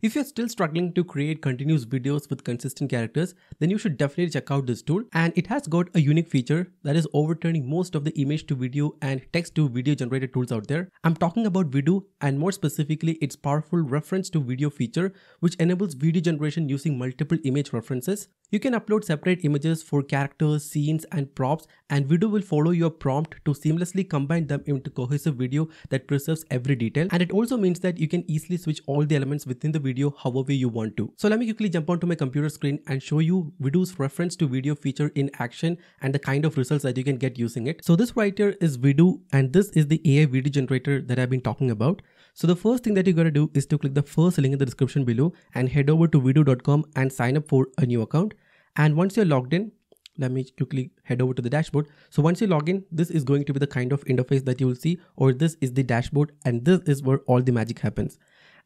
If you're still struggling to create continuous videos with consistent characters, then you should definitely check out this tool and it has got a unique feature that is overturning most of the image to video and text to video generated tools out there. I'm talking about Vidu and more specifically its powerful reference to video feature which enables video generation using multiple image references. You can upload separate images for characters, scenes and props and Vidu will follow your prompt to seamlessly combine them into cohesive video that preserves every detail and it also means that you can easily switch all the elements within the video however you want to. So let me quickly jump onto my computer screen and show you Vidu's reference to video feature in action and the kind of results that you can get using it. So this right here is Vidu and this is the AI video generator that I've been talking about. So the first thing that you gotta do is to click the first link in the description below and head over to vidu.com and sign up for a new account. And once you're logged in, let me quickly head over to the dashboard. So once you log in, this is going to be the kind of interface that you will see, or this is the dashboard, and this is where all the magic happens.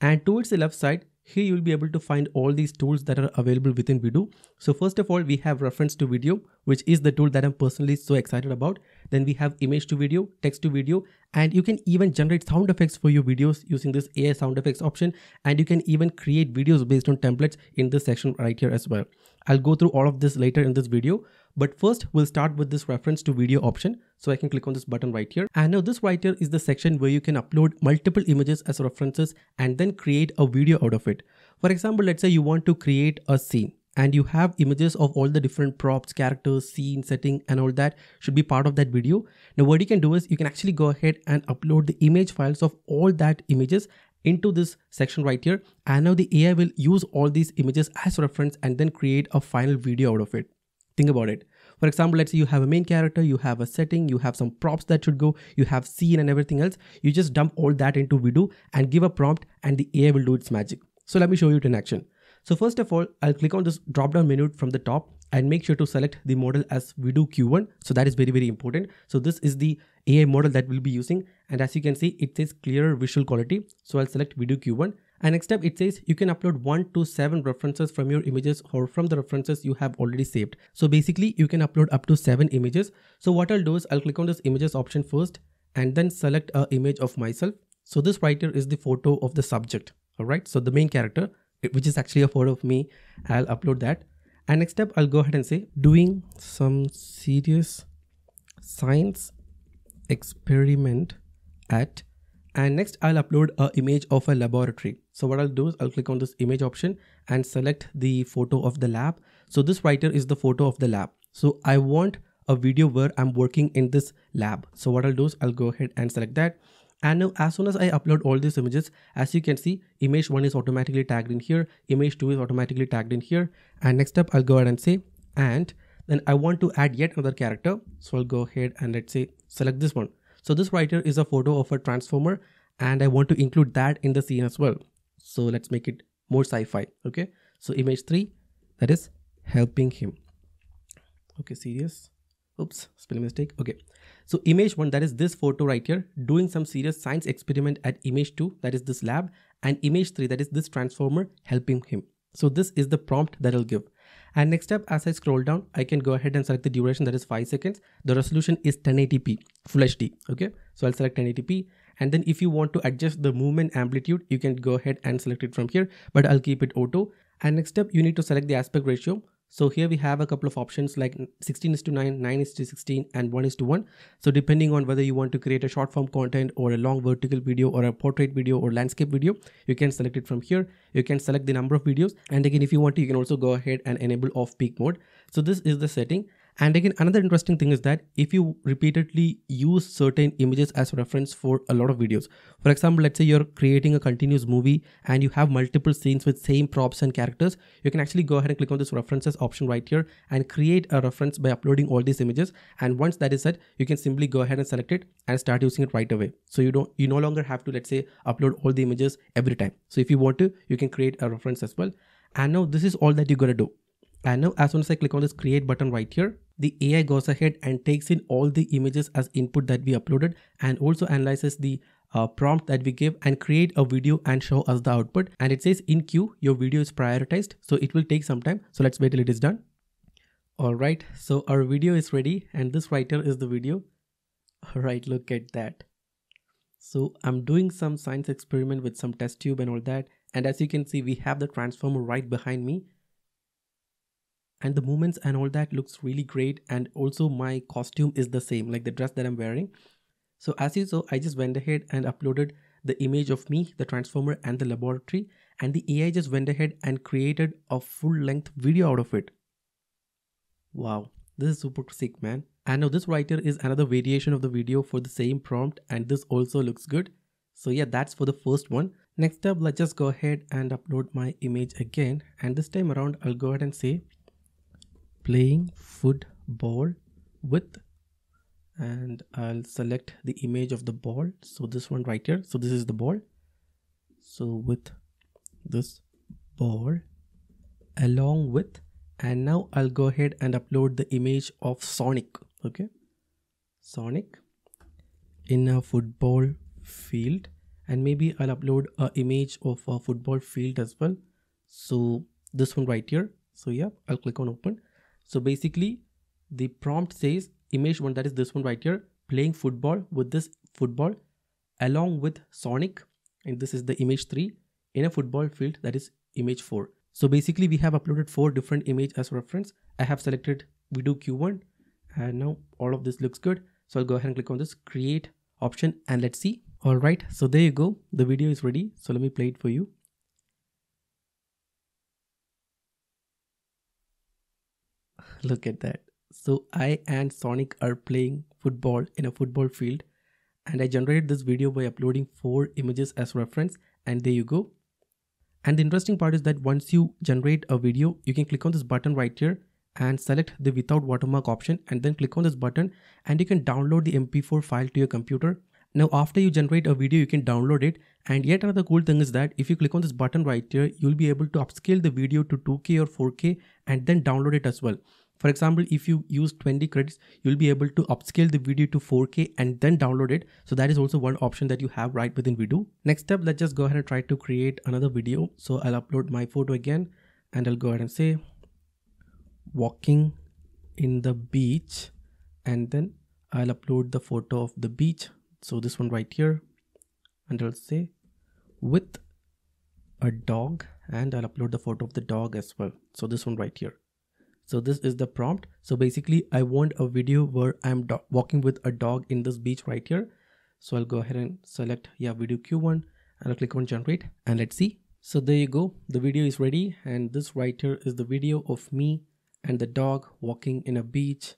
And towards the left side, here you will be able to find all these tools that are available within Vidu. So first of all, we have reference to video, which is the tool that I'm personally so excited about. Then we have image to video, text to video, and you can even generate sound effects for your videos using this AI sound effects option. And you can even create videos based on templates in this section right here as well. I'll go through all of this later in this video, but first we'll start with this reference to video option. So I can click on this button right here. And now this right here is the section where you can upload multiple images as references and then create a video out of it. For example, let's say you want to create a scene and you have images of all the different props, characters, scene, setting and all that should be part of that video. Now what you can do is you can actually go ahead and upload the image files of all that images into this section right here and now the AI will use all these images as reference and then create a final video out of it. Think about it. For example, let's say you have a main character, you have a setting, you have some props that should go, you have scene and everything else. You just dump all that into Vidu and give a prompt and the AI will do its magic. So let me show you it in action. So first of all, I'll click on this drop down menu from the top and make sure to select the model as Vidu Q1. So that is very, very important. So this is the AI model that we'll be using. And as you can see, it says clearer visual quality. So I'll select Vidu Q1 and next up it says you can upload 1 to 7 references from your images or from the references you have already saved. So basically you can upload up to 7 images. So what I'll do is I'll click on this images option first and then select a image of myself. So this right here is the photo of the subject. Alright, so the main character, eh, which is actually a photo of me, I'll upload that. And next step, I'll go ahead and say doing some serious science experiment at and next I'll upload a image of a laboratory. So what I'll do is I'll click on this image option and select the photo of the lab. So this right here is the photo of the lab. So I want a video where I'm working in this lab. So what I'll do is I'll go ahead and select that. And now as soon as I upload all these images, as you can see, image one is automatically tagged in here, image two is automatically tagged in here. And next up, I'll go ahead and say, and then I want to add yet another character. So I'll go ahead and let's say, select this one. So this right here is a photo of a transformer and I want to include that in the scene as well. So let's make it more sci-fi. Okay. So image three, that is helping him. Okay, serious. Oops, spelling mistake. Okay. So image one, that is this photo right here, doing some serious science experiment at image two, that is this lab, and image three, that is this transformer helping him. So this is the prompt that I'll give. And next up, as I scroll down, I can go ahead and select the duration that is 5 seconds. The resolution is 1080p, Full HD. Okay, so I'll select 1080p. And then if you want to adjust the movement amplitude, you can go ahead and select it from here, but I'll keep it auto. And next up, you need to select the aspect ratio. So here we have a couple of options like 16 is to 9, 9 is to 16 and 1 is to 1. So depending on whether you want to create a short form content or a long vertical video or a portrait video or landscape video, you can select it from here. You can select the number of videos. And again, if you want to, you can also go ahead and enable off peak mode. So this is the setting. And again, another interesting thing is that if you repeatedly use certain images as reference for a lot of videos, for example, let's say you're creating a continuous movie and you have multiple scenes with same props and characters, you can actually go ahead and click on this references option right here and create a reference by uploading all these images. And once that is set, you can simply go ahead and select it and start using it right away. So you don't, you no longer have to, let's say, upload all the images every time. So if you want to, you can create a reference as well. And now this is all that you're gonna do. And now as soon as I click on this create button right here, the AI goes ahead and takes in all the images as input that we uploaded and also analyzes the uh, prompt that we give and create a video and show us the output. And it says in queue, your video is prioritized. So it will take some time. So let's wait till it is done. All right. So our video is ready and this right here is the video. All right. Look at that. So I'm doing some science experiment with some test tube and all that. and as you can see we have the transformer right behind me and the movements and all that looks really great. And also my costume is the same like the dress that i'm wearing. So as you saw i just went ahead and uploaded the image of me the transformer and the laboratory. And the ai just went ahead and created a full length video out of it. Wow. This is super sick man. And now this writer is another variation of the video for the same prompt. And this also looks good. So yeah that's for the first one. Next up let's just go ahead and upload my image again. And this time around i'll go ahead and say playing football with. And I'll select the image of the ball. So this one right here. So this is the ball. So with this ball along with. And now I'll go ahead and upload the image of Sonic. Okay. Sonic in a football field. And maybe I'll upload a image of a football field as well. So this one right here. So yeah I'll click on open so basically the prompt says image one that is this one right here playing football with this football along with Sonic and this is the image 3 in a football field that is image 4. So basically we have uploaded four different image as reference. I have selected Vidu Q1 and now all of this looks good. So I'll go ahead and click on this create option and let's see. Alright, so there you go. The video is ready. So let me play it for you. Look at that. So I and Sonic are playing football in a football field and I generated this video by uploading four images as reference and there you go. And the interesting part is that once you generate a video, you can click on this button right here and select the without watermark option and then click on this button and you can download the mp4 file to your computer now after you generate a video you can download it and yet another cool thing is that if you click on this button right here you'll be able to upscale the video to 2k or 4k and then download it as well for example, if you use 20 credits, you'll be able to upscale the video to 4K and then download it. So that is also one option that you have right within Vidu. Next up, let's just go ahead and try to create another video. So I'll upload my photo again and I'll go ahead and say walking in the beach and then I'll upload the photo of the beach. So this one right here and I'll say with a dog and I'll upload the photo of the dog as well. So this one right here. So this is the prompt. So basically I want a video where I'm walking with a dog in this beach right here. So I'll go ahead and select yeah Vidu Q1 and I'll click on generate and let's see. So there you go. The video is ready and this right here is the video of me and the dog walking in a beach.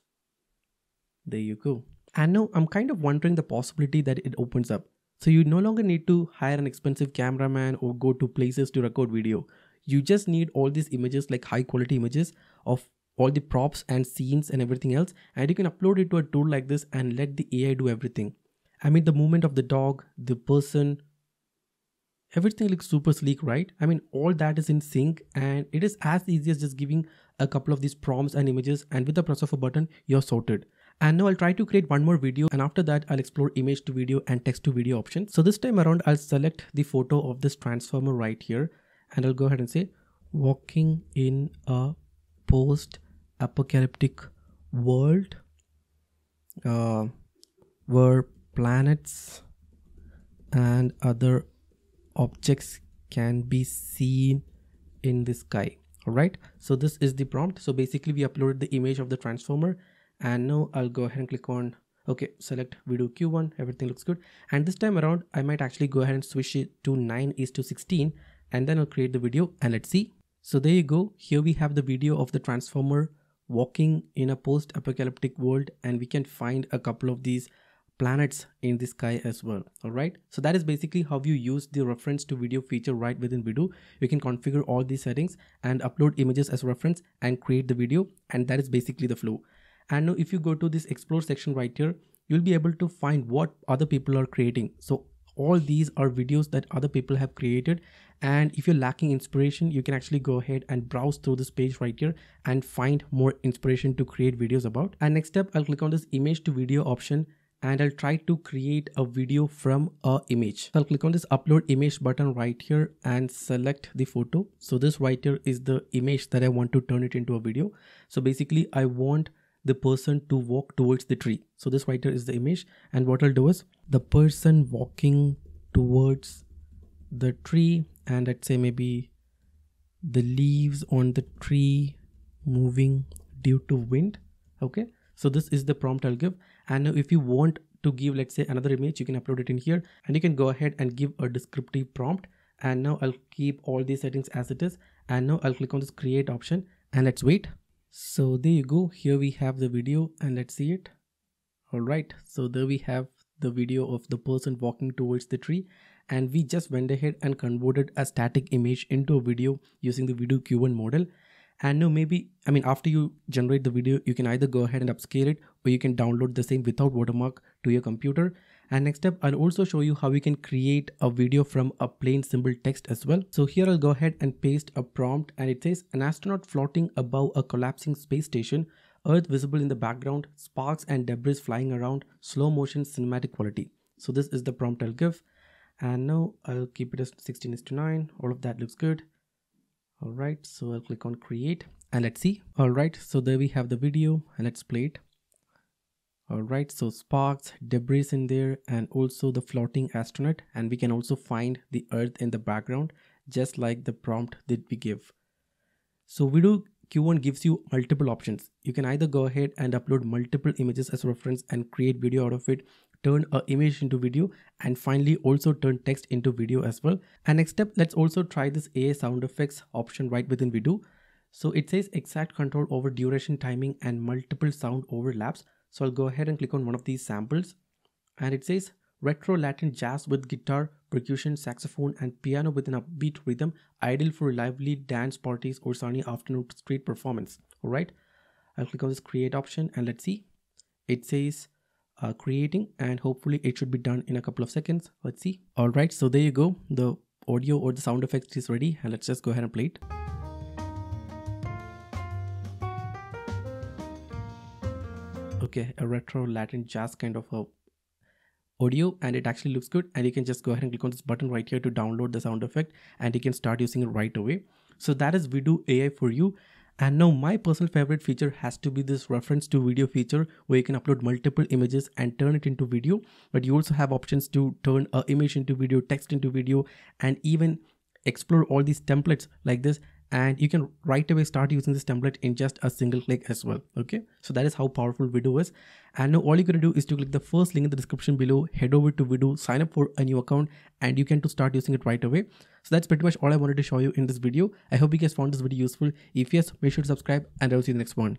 There you go. And now I'm kind of wondering the possibility that it opens up. So you no longer need to hire an expensive cameraman or go to places to record video. You just need all these images like high quality images of all the props and scenes and everything else and you can upload it to a tool like this and let the AI do everything. I mean the movement of the dog, the person, everything looks super sleek, right? I mean all that is in sync and it is as easy as just giving a couple of these prompts and images and with the press of a button you're sorted. And now I'll try to create one more video and after that I'll explore image to video and text to video options. So this time around I'll select the photo of this transformer right here and I'll go ahead and say walking in a post apocalyptic world uh, where planets and other objects can be seen in the sky. All right? So this is the prompt. So basically we uploaded the image of the transformer. And now i'll go ahead and click on okay select Vidu Q1 everything looks good. And this time around i might actually go ahead and switch it to 9 is to 16 and then i'll create the video and let's see. So there you go. Here we have the video of the transformer walking in a post-apocalyptic world and we can find a couple of these planets in the sky as well all right? So that is basically how you use the reference to video feature right within Vidu you can configure all these settings and upload images as reference and create the video and that is basically the flow. And now if you go to this explore section right here you'll be able to find what other people are creating. So all these are videos that other people have created and if you're lacking inspiration you can actually go ahead and browse through this page right here and find more inspiration to create videos about and next up i'll click on this image to video option and I'll try to create a video from a image. I'll click on this upload image button right here and select the photo. So this right here is the image that I want to turn it into a video. So basically I want the person to walk towards the tree. So this here is the image and what I'll do is the person walking towards the tree and let's say maybe the leaves on the tree moving due to wind okay? So this is the prompt i'll give. And if you want to give let's say another image you can upload it in here and you can go ahead and give a descriptive prompt. And now i'll keep all these settings as it is. And now i'll click on this create option and let's wait so there you go. Here we have the video and let's see it. All right. So there we have the video of the person walking towards the tree and we just went ahead and converted a static image into a video using the Vidu Q1 model. And now maybe i mean after you generate the video you can either go ahead and upscale it or you can download the same without watermark to your computer and next up i'll also show you how we can create a video from a plain simple text as well. So here i'll go ahead and paste a prompt and it says an astronaut floating above a collapsing space station earth visible in the background sparks and debris flying around slow motion cinematic quality. So this is the prompt i'll give. And now i'll keep it as 16 is to 9 all of that looks good. All right so i'll click on create and let's see. All right so there we have the video and let's play it all right so sparks debris in there and also the floating astronaut and we can also find the earth in the background just like the prompt that we give. So Vidu Q1 gives you multiple options. You can either go ahead and upload multiple images as reference and create video out of it turn a image into video and finally also turn text into video as well. And next step let's also try this AI sound effects option right within Vidu so it says exact control over duration timing and multiple sound overlaps so I'll go ahead and click on one of these samples and it says retro Latin jazz with guitar, percussion, saxophone and piano with an upbeat rhythm ideal for lively dance parties or sunny afternoon street performance. Alright, I'll click on this create option and let's see. It says uh, creating and hopefully it should be done in a couple of seconds. Let's see. All right, so there you go. The audio or the sound effects is ready and let's just go ahead and play it. Okay, a retro Latin jazz kind of a audio and it actually looks good and you can just go ahead and click on this button right here to download the sound effect and you can start using it right away. So that is Vidu AI for you and now my personal favorite feature has to be this reference to video feature where you can upload multiple images and turn it into video. But you also have options to turn a image into video, text into video, and even explore all these templates like this and you can right away start using this template in just a single click as well okay? So that is how powerful Vidu is. And now all you're going to do is to click the first link in the description below head over to Vidu sign up for a new account and you can to start using it right away. So that's pretty much all i wanted to show you in this video. I hope you guys found this video useful. If yes make sure to subscribe and i'll see you in the next one